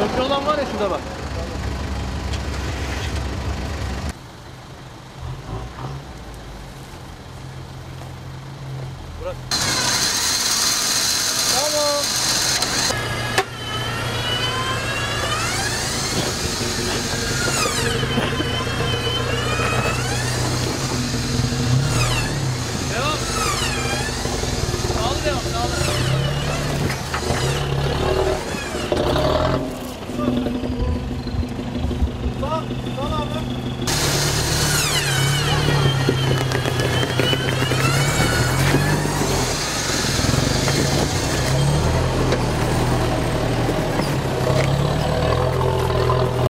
Köprü olan var ya şurada bak. Burası. Tamam. Devam. Sağlı devam, sağlı. Sağ abi.